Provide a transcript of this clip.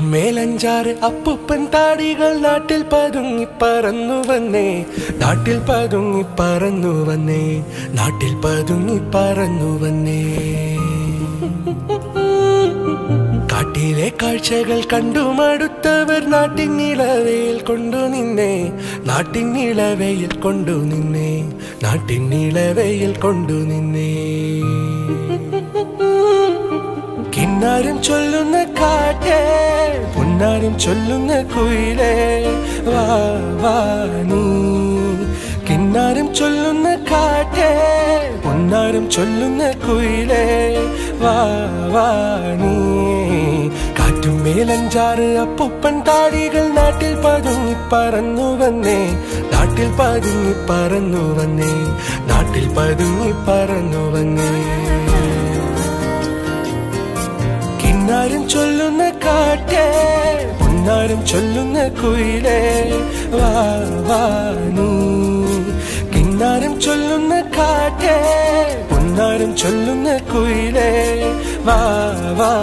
മേലഞ്ചാറ് അപ്പുപ്പൻ താടികൾ നാട്ടിൽ പതുങ്ങി പറന്നു വന്നേ. നാട്ടിൽ പതുങ്ങി പറന്നു വന്നേ. നാട്ടിൽ പതുങ്ങി പറന്നു വന്നേ. കാട്ടിലെ കാഴ്ചകൾ കണ്ടു മടുത്തവർ നാട്ടിൻ നിളവയിൽ കൊണ്ടു നിന്നേ. നാട്ടിൻ നിളവയിൽ കൊണ്ടു നിന്നേ. നാട്ടിൻ നിളവയിൽ കൊണ്ടു നിന്നേ. കിന്നാരം ചൊല്ലുന്ന കാട്ടേ പൊന്നാരം ചൊല്ലുന്ന കുയിലേ. വാ വാ നീ. കിന്നാരം ചൊല്ലുന്ന കാട്ടേ പൊന്നാരം ചൊല്ലുന്ന കുയിലേ. വാ വാ നീ. കാറ്റും മേലഞ്ചാറ് അപ്പുപ്പൻ താടികൾ നാട്ടിൽ പതുങ്ങി പറന്നു വന്നേ. നാട്ടിൽ പതുങ്ങി പറന്നു വന്നേ. നാട്ടിൽ പതുങ്ങി പറന്നു വന്നേ. കിന്നാരും ചൊല്ലുന്ന കാറ്റേ പൊന്നാരും ചൊല്ലുന്ന കുയിലേ. വാ വാ നീ. ചൊല്ലുന്ന കാറ്റേ പൊന്നാരും ചൊല്ലുന്ന കുയിലേ. വാ വാ